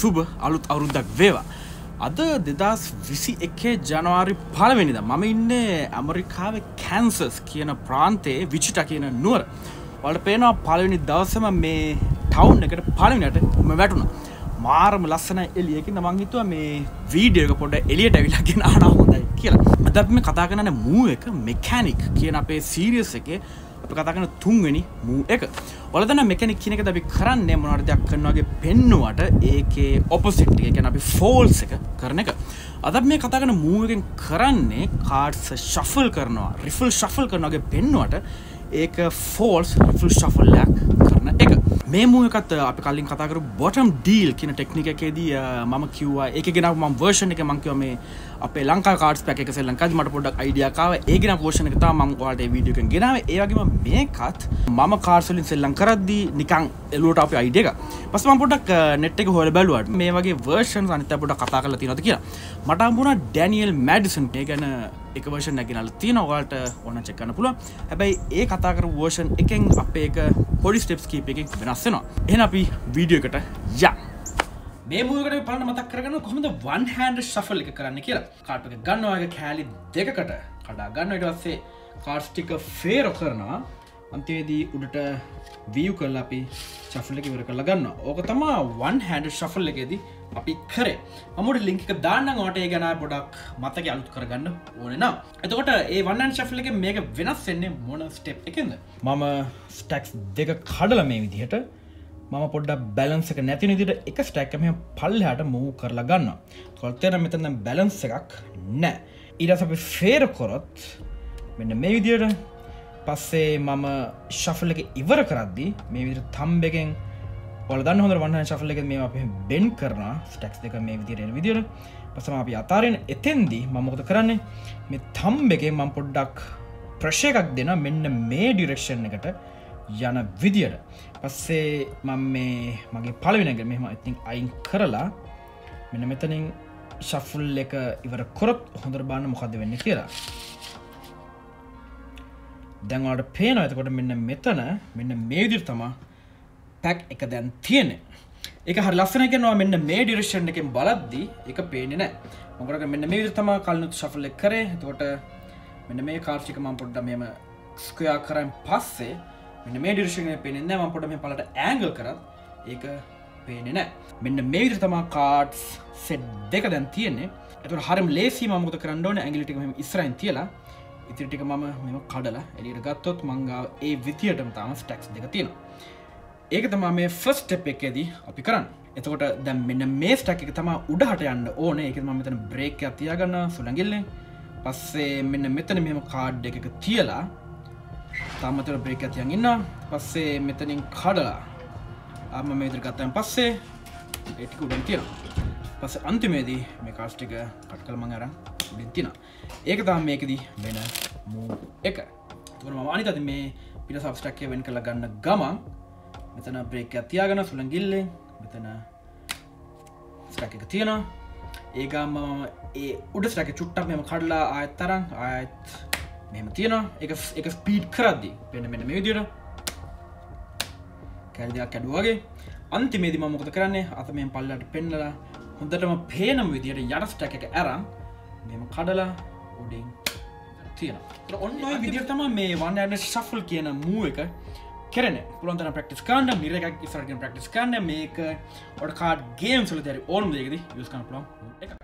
සුබ අලුත් අවුරුද්දක් වේවා. අද දෙදස් විසි එකේ ජනවාරි පලවෙනිද මම ඉන්න ඇමරිකාව කැන්සස් කියන ප්‍රාන්තයේ විචිට කියන නුවර. වලට පේනවා පලවෙනි දවසම මේ ටවුන් එකට පලවිනට ම වැටුණ. මාරම ලස්සන එලියකින් මංහිතුව මේ වීඩියක පොඩ එලියට ඇවිලගෙන ආනා හොඳයි කියලා. අදත් මේ කතා කරන මූ එක මෙකැනික් කියන අපේ සීරියස් එකේ අප කතාකන තුන්වෙනි මූ එක. ඔලදන මෙකැනික් කියනක අපි කරන්නේ මොනට දෙයක් කරනවාගේ පෙන්නුවට ඒකේ ඔපසිට්ටිය ගැන අපි ෆෝල්ස් එක කරන එක. අද මේ කතාගන මූුවෙන් කරන්නේ කාඩ්ස ශෆල් කරනවා. රිෆල් ශෆල් කරනවාගේ පෙන්නුවට ඒක ෆෝල්ස් රිෆල් ශෆල්ලයක් කරන එක. මේ මූකත් අප කලින් කතාකර බොටම් ඩීල් කියන ටෙක්නික එකේදී මම කිව්වා ඒක ගෙන ම වර්ෂණ එක මංකිව මේ අපේ ලංකා කාඩස් පැක එක ලංකාද මට පොඩක් අයිඩියකාව ඒගෙන පෝෂණ එක ම වාට වීඩියක ගෙනාව. ඒවගේම මේකත් මම කාර්සලින් සෙල්ලං කරද්දී නිකං එලුවට අප අයිඩියක පස්ම පොඩක් නෙට් එක හොල බැලුවට මේ වගේ වර්ෂන් අනිත පොඩ කතා කල තිනොද කියලා. මට අම්බුණ ඩැනියල් මැඩිසන් ඒ ගැන එක වර්ෂන් නැගෙනල තියෙන ඔවාට ඕන චෙක්කන්න පුළුව හැබැයි ඒ කතාකර වර්ෂන් එකෙන් අපේ එක පොඩි ස්ටෙප්ස් කීප එකක් වෙනස්සෙනවා එහන අපි වීඩියෝකට යා මේ මුවකට පලන මතක් කරගන්න කොහොමද වන් හැන්ඩ ශෆල් එක කරන්න කියලා. කාටක ගන්නවාගේ කෑලි දෙකට කඩා ගන්න ඉටවස්සේ කාර්ස්ටික ෆේරෝ කරනවා. අන්තිවේදී උඩට වියව් කල් අපි ශෆල් එක ඉවර කරලා ගන්න ඕක තමා වන් හැන්ඩ ශෆල් එකෙදී අපි කරේ. මමුට ලිංක දාන්න ඕටේ ගැන ගොඩක් මතක අලුත් කරගන්න ඕන නම්. එතකොට ඒ වන්නන් ශෆල එක මේක වෙනස් වෙන්නේ මොන ස්ටෙප් එකද මම ස්ටක්ස් දෙක කඩල මේ විදිහට. මම පොඩ්ඩ බැලන්සක නැති නිදිට එක ස්ටැක්කම පල්ලහට මූ කරලා ගන්න කොල්තේර මෙතන බැලන්ස එකක් නෑ. ඉරස අපි ෆේර කොරොත් මෙන්න මේ විදියට පස්සේ මම ශෆල එක ඉවර කරද්දි මේ විදිර තම්බෙකෙන් ඔලදන්න හොඳ වන්න ශෆල එක මේ අප බෙන් කරන ස්ටක්ස් දෙක මේ විදිරෙන විදිර පසම අපි අතාරෙන් එතෙන්දී මමොකද කරන්නේ? මේ තම්බෙකේ මම් පොඩ්ඩක් ප්‍රශය එකක් දෙන මෙන්න මේ ඩිරෙක්ෂන් එකට යන විදියට පස්සේ මම මේ මගේ පලවිනග මෙම ඉතින් අයින් කරලා මෙන්න මෙතනින් ශෆුල් එක ඉවර කොරොත් හොඳර බාන්න මොකද වෙන්න කියලා. දැන්වාට පේන ඇතකොට මෙන්න මෙතන මෙන්න මේදිර තමා පැක් එක දැන් තියෙන එක හර ලස්සනක නවා මෙන්න මේ ඩිරේෂන් එකෙන් බලද්දී එක පේනෙ නෑ මොකට මෙන්න මේ විදිර තමා කලනුත් ශෆල එක් කරේ. තකොට මෙන්න මේ කාර්ෂික මම් පොඩ්ඩ මෙම ස්කයා කරයින් පස්සේ මෙන්න මේ ඩිර්ශණය පෙනෙන්න ම පොට මේ පලට ඇංගල් කරත් ඒක පේනෙ නෑ මෙන්න මේ විදිර තමා කාඩ්ස් සෙට් දෙක දැන් තියෙන්නේ. ඇතු හරම ලේසි මමුද කරන්නඩෝන ඇගලිටික මෙම ඉස්රයින් තියලා ඉතිරිටික මම මෙම කඩලා එලියට ගත්තොත් මංගාව ඒ විතියටම තාම ස්ටක්ස් දෙක තියෙන ඒක තමා මේ ෆස්ට එකේදී අපි කරන්න. එතකොට දැම් මෙන්න මේ ස්ටක් එක තමා උඩහට යන්න ඕන. එක ම මෙතන බ්‍රේක් අතියාගන්න සුළඟිල්ලෙන්. පස්සේ මෙන්න මෙතන මෙම කාඩ් එකක තියලා තාමතර බ්‍රේක් ඇතියන් ඉන්න පස්සේ මෙතනින් කඩලා අම මේදර ගත්තයන් පස්සේ ඒටික උඩන් තියෙන පස අන්තිමේදී මේ කාස්ටික කට් කළ මං අරන් උඩින් තින ඒක තාම මේකදී වෙන මූ එක. ම අනි අති මේ පිට සබස්ටක්කය වෙන් කළ ගන්න ගමන් මෙතන බ්‍රේක් ඇතියාගන සුළන් ගිල්ලෙන් මෙතන ස්ටක් එක තියෙනවා. ඒගම ඒ උඩ ස්ටක චුට්ටක් මෙම කඩලා ආයත් තරන් ආයත් මෙම තියෙනවා. එක එක ස්පීඩ් කරද්දි පෙන මෙන මේ විදියට කැරදයක් කැඩුවගේ අන්තිමේදි මොකද කරන්නේ? අත මේ පල්ලට පෙන්නලා හොඳටම පේනම් විදියට යටස්ට එක ඇරම් මෙම කඩලා උඩින් තියෙන ඔන්න විදිතම මේ වන්න ශෆල් කියන මූ එක කරන පුළන්තන ප්‍රක්ටිස් කන්න මිරක් ඉසරගෙන් ප්‍රක්ටිස් කන්න මේක ඔට කාඩ ගේම් සල තැරි ඕනම දෙකද යස්කන පුලම් එක